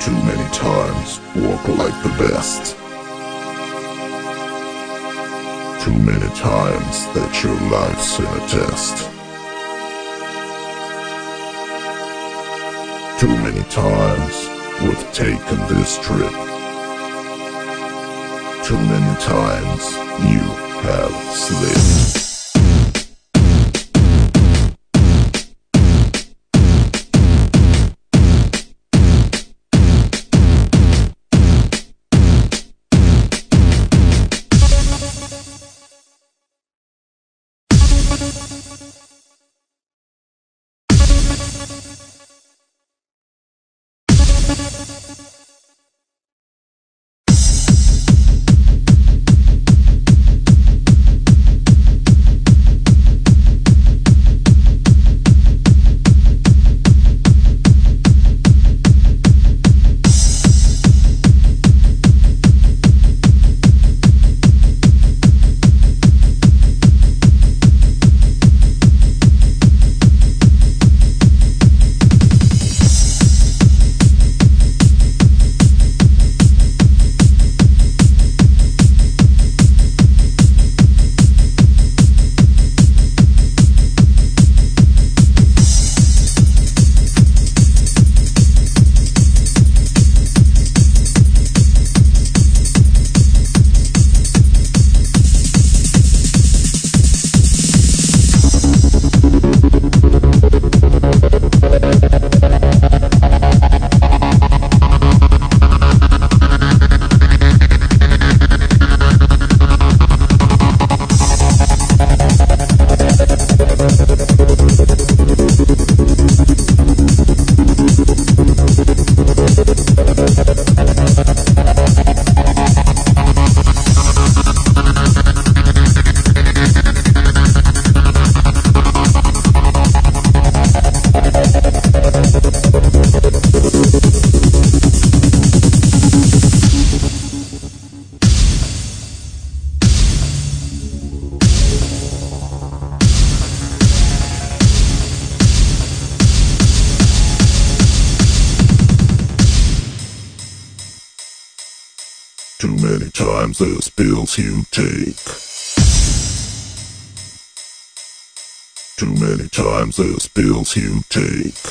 Too many times walk like the best. Too many times that your life's in a test. Too many times we've taken this trip. Too many times you have slipped. Pills you take.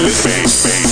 Tötet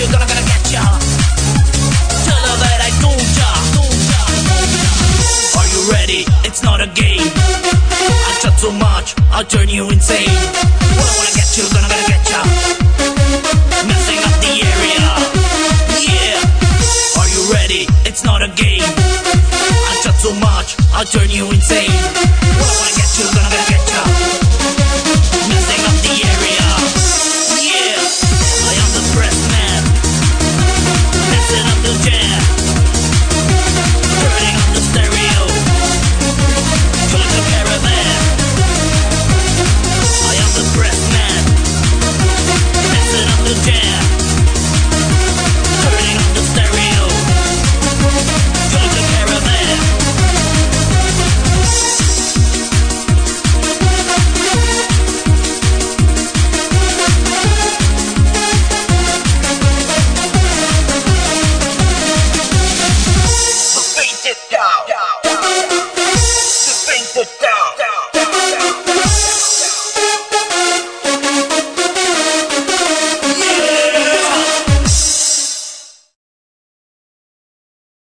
you, gonna gonna get ya. That I told ya. Are you ready? It's not a game. I chat so much, I'll turn you insane. What I wanna get you, gonna gonna get ya. Messing up the area. Yeah. Are you ready? It's not a game. I so much, I'll turn you insane. Wanna get you, gonna gonna get